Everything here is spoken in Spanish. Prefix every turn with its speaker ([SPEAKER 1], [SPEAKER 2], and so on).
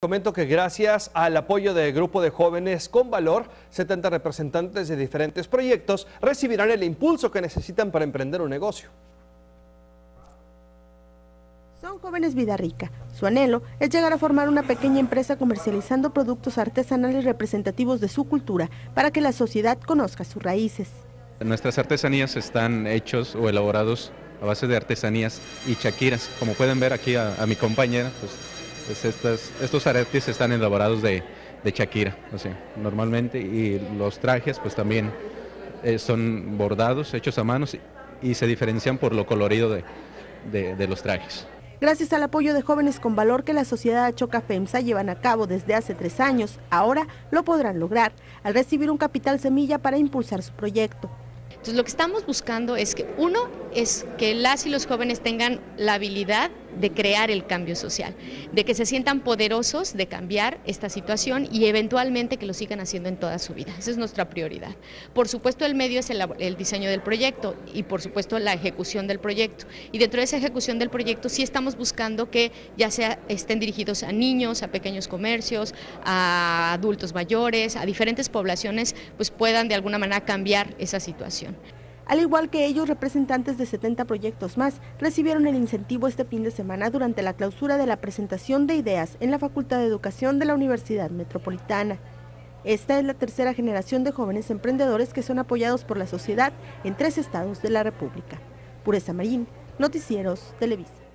[SPEAKER 1] Comento que gracias al apoyo del grupo de jóvenes con valor, 70 representantes de diferentes proyectos recibirán el impulso que necesitan para emprender un negocio.
[SPEAKER 2] Son jóvenes vida rica. Su anhelo es llegar a formar una pequeña empresa comercializando productos artesanales representativos de su cultura para que la sociedad conozca sus raíces.
[SPEAKER 3] Nuestras artesanías están hechos o elaborados a base de artesanías y chaquiras. Como pueden ver aquí a, mi compañera, pues estos aretes están elaborados de, de Shakira, normalmente, y los trajes pues también eh, son bordados, hechos a manos y, se diferencian por lo colorido de, de, los trajes.
[SPEAKER 2] Gracias al apoyo de jóvenes con valor que la sociedad Choca FEMSA llevan a cabo desde hace tres años, ahora lo podrán lograr al recibir un capital semilla para impulsar su proyecto.
[SPEAKER 4] Entonces lo que estamos buscando es que uno es que las y los jóvenes tengan la habilidad de crear el cambio social, de que se sientan poderosos de cambiar esta situación y eventualmente que lo sigan haciendo en toda su vida. Esa es nuestra prioridad. Por supuesto el medio es el, diseño del proyecto y por supuesto la ejecución del proyecto. Y dentro de esa ejecución del proyecto sí estamos buscando que ya sea estén dirigidos a niños, a pequeños comercios, a adultos mayores, a diferentes poblaciones, pues puedan de alguna manera cambiar esa situación.
[SPEAKER 2] Al igual que ellos, representantes de 70 proyectos más recibieron el incentivo este fin de semana durante la clausura de la presentación de ideas en la Facultad de Educación de la Universidad Metropolitana. Esta es la tercera generación de jóvenes emprendedores que son apoyados por la sociedad en tres estados de la República. Pureza Marín, Noticieros Televisa.